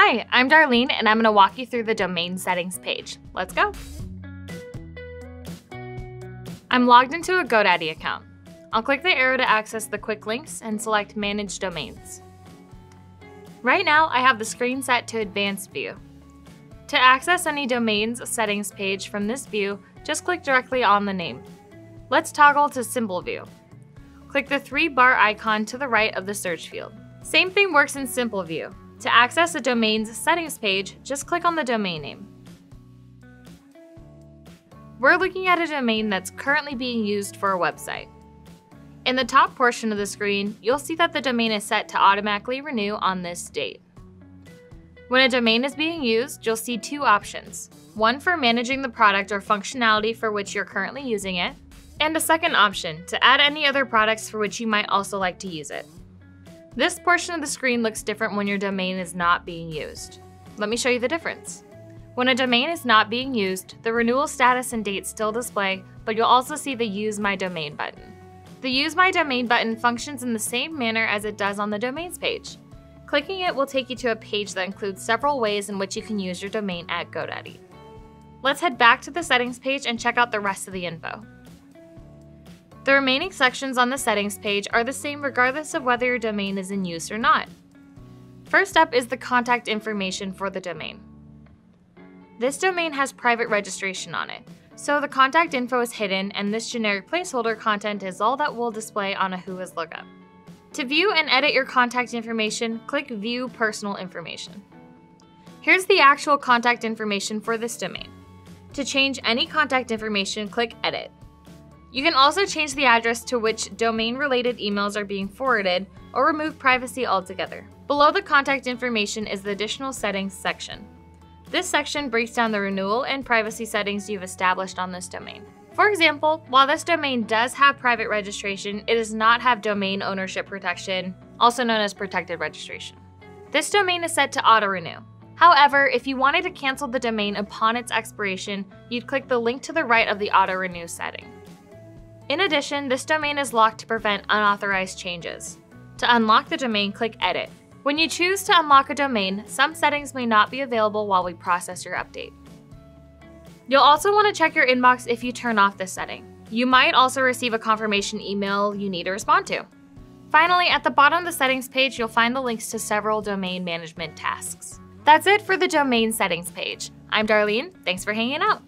Hi, I'm Darlene and I'm going to walk you through the domain settings page. Let's go. I'm logged into a GoDaddy account. I'll click the arrow to access the quick links and select Manage Domains. Right now, I have the screen set to Advanced View. To access any domains settings page from this view, just click directly on the name. Let's toggle to Simple View. Click the three bar icon to the right of the search field. Same thing works in Simple View. To access a domain's settings page, just click on the domain name. We're looking at a domain that's currently being used for a website. In the top portion of the screen, you'll see that the domain is set to automatically renew on this date. When a domain is being used, you'll see two options. One for managing the product or functionality for which you're currently using it, and a second option to add any other products for which you might also like to use it. This portion of the screen looks different when your domain is not being used. Let me show you the difference. When a domain is not being used, the renewal status and date still display, but you'll also see the Use My Domain button. The Use My Domain button functions in the same manner as it does on the domains page. Clicking it will take you to a page that includes several ways in which you can use your domain at GoDaddy. Let's head back to the settings page and check out the rest of the info. The remaining sections on the settings page are the same regardless of whether your domain is in use or not. First up is the contact information for the domain. This domain has private registration on it, so the contact info is hidden and this generic placeholder content is all that will display on a Whois lookup. To view and edit your contact information, click View Personal Information. Here's the actual contact information for this domain. To change any contact information, click Edit. You can also change the address to which domain-related emails are being forwarded or remove privacy altogether. Below the contact information is the Additional Settings section. This section breaks down the renewal and privacy settings you've established on this domain. For example, while this domain does have private registration, it does not have domain ownership protection, also known as protected registration. This domain is set to auto-renew. However, if you wanted to cancel the domain upon its expiration, you'd click the link to the right of the auto-renew setting. In addition, this domain is locked to prevent unauthorized changes. To unlock the domain, click Edit. When you choose to unlock a domain, some settings may not be available while we process your update. You'll also want to check your inbox if you turn off this setting. You might also receive a confirmation email you need to respond to. Finally, at the bottom of the settings page, you'll find the links to several domain management tasks. That's it for the domain settings page. I'm Darlene, thanks for hanging out.